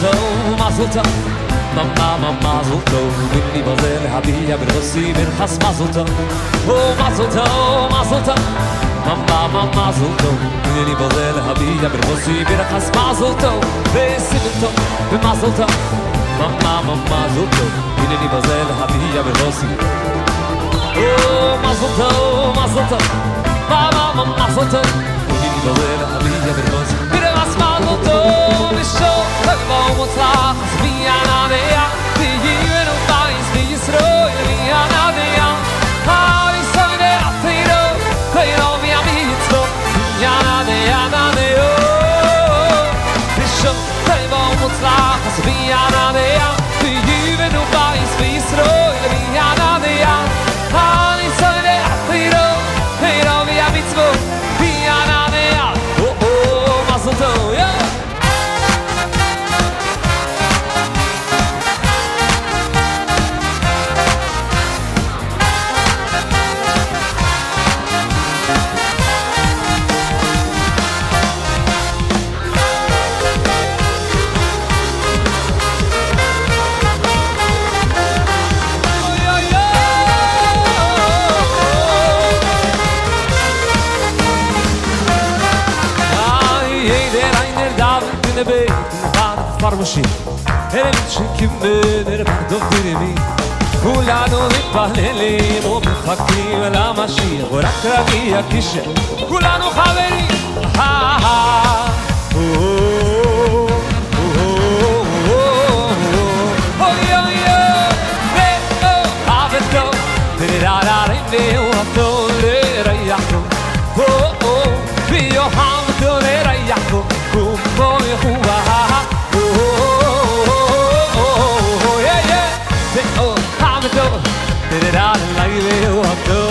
tov, mazel tov Mama, mama, mazel tov Minni bazel habia berossi birchas mazel tov Oh, mazel tov, mazel tov Mama, mama, mazel tov Minni bazel habia berossi birchas mazel tov Besimen tov, bemazel tov farmashi Ele chikim der bado dirimi כולנו מתפללים ומחכים למשיח ורק רבי הקיש כולנו חברים Did it out like they walked over.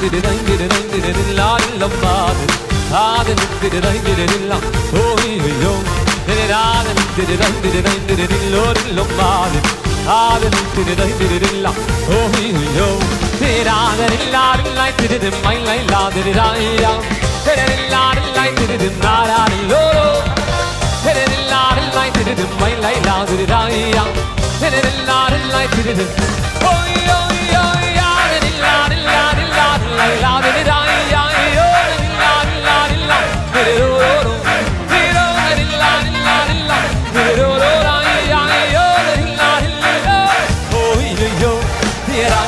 திரு நைந்திரு நைந்திரு நில்லா இல்லம்பாது ஆதனித்திரு நைந்திரு நில்லா ஓய்யோ ஆதனித்திரு நைந்திரு நைந்திரு நில்லோர் இல்லம்பாது ஆதனித்திரு நைந்திரு நில்லா ஓய்யோ திராதரில்லாரில்லாய் திரு மயிலாதிரு ராயிரா திரரில்லாரில்லாய் திரு நாராரில்லோ திரரில்லாரில்லாய் திரு மயிலாதிரு ராயிரா திரரில்லாரில்லாய் திரு ஓய்